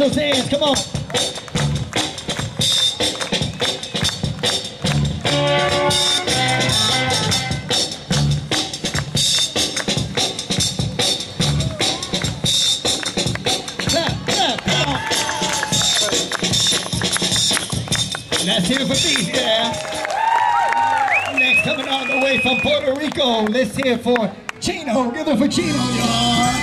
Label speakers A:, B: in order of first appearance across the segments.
A: those hands. Come on. Let's hear it for these. Next, coming all the way from Puerto Rico, let's hear it for Chino. Give it for Chino, y'all.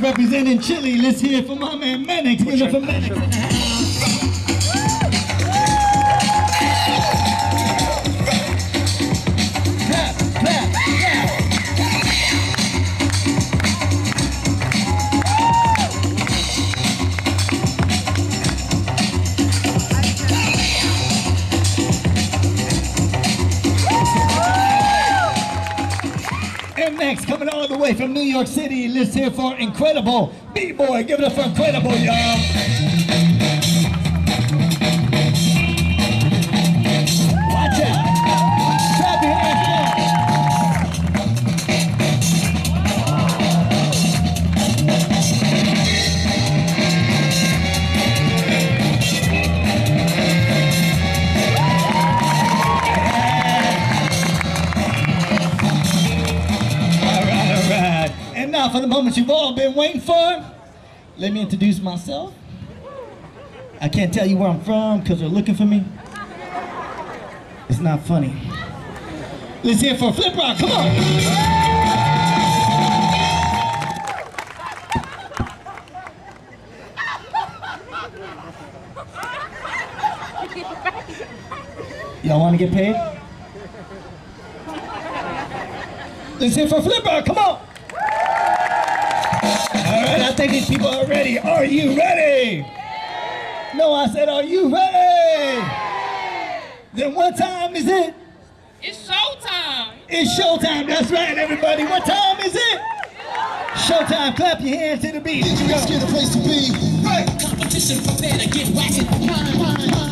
A: Representing Chile, let's hear it for my man Manix. For Manix And next, coming all the way from New York City, let's hear for Incredible B-Boy. Give it up for Incredible, y'all. And now for the moment you've all been waiting for, let me introduce myself. I can't tell you where I'm from because they're looking for me. It's not funny. Let's hear for Flip Rock. Come on. Y'all want to get paid? Let's hear for Flip Rock. Come on. All right, I think these people are ready. Are you ready? No, I said, are you ready? Then what time is it?
B: It's showtime.
A: It's showtime. That's right, everybody. What time is it? Showtime. Clap your hands to the beat. We go.
C: Get a place to be.
A: Right.
C: Competition, prepare to get whacked. Mine, mine, mine.